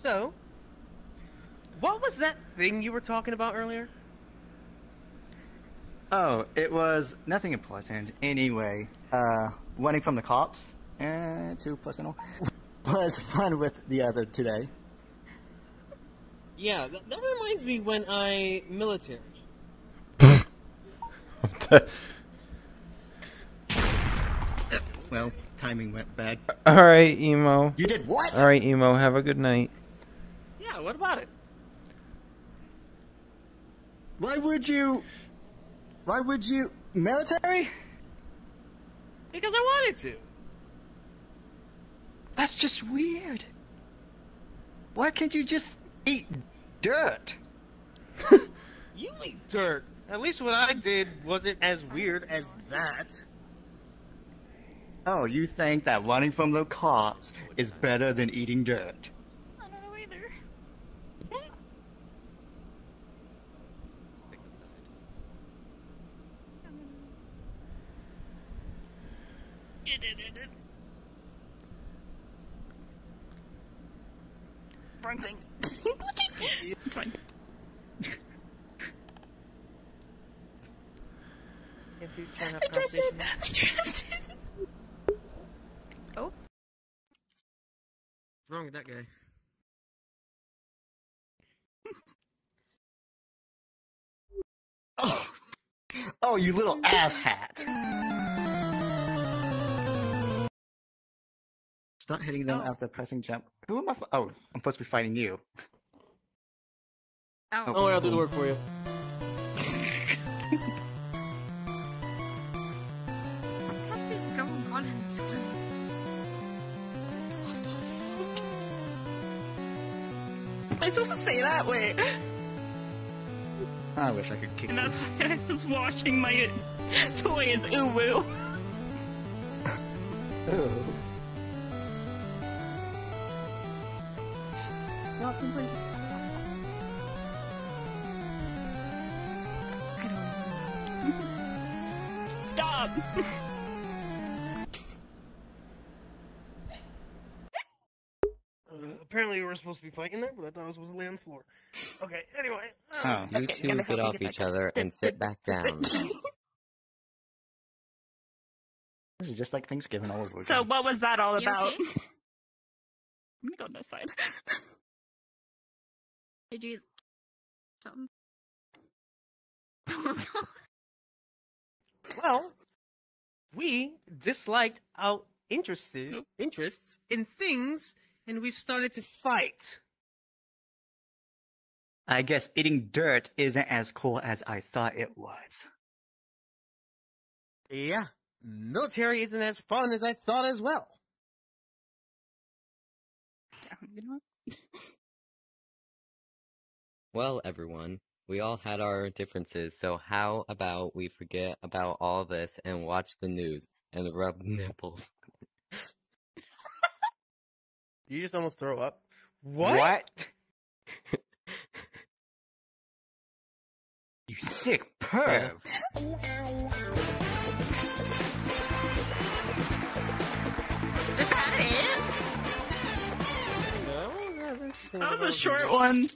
So, what was that thing you were talking about earlier? Oh, it was nothing important. Anyway, uh, running from the cops, eh, too personal, was fun with the other today. Yeah, that, that reminds me when I military. Well, timing went bad. All right, emo. You did what? All right, emo. Have a good night. Yeah, what about it? Why would you? Why would you? Military? Because I wanted to. That's just weird. Why can't you just eat dirt? You eat dirt. At least what I did wasn't as weird as that. Oh, you think that running from the cops is better than eating dirt? I don't know either. Wrong thing. it's fine. If you turn up I trust conversation. it. I trust it. Oh. What's wrong with that guy? Oh, oh, you little asshat! Stop hitting them Oh. after pressing jump. Who am I? F- oh, I'm supposed to be fighting you. Oh. Don't I'll do the work for you. What is going on in this room? Am I supposed to say that? Wait. I wish I could kick And you. that's why I was washing my toys. Ooh woo. Oh. Stop. Uh, apparently, we were supposed to be fighting there, but I thought I was supposed to lay on the floor. Okay, anyway. Oh. uh, You Okay, two get off get each back up. other and sit back down. This is just like Thanksgiving all over again. So what was that all You about? okay? I'm gonna go on this side. Did you something? Well, we disliked our interested Nope. interests in things, and we started to fight. I guess eating dirt isn't as cool as I thought it was. Yeah, military isn't as fun as I thought as well. You know what? Well, everyone, we all had our differences, so how about we forget about all this and watch the news and rub nipples? You just almost throw up. What? What? you sick perv. Is that it? No, that was interesting. That was a short one.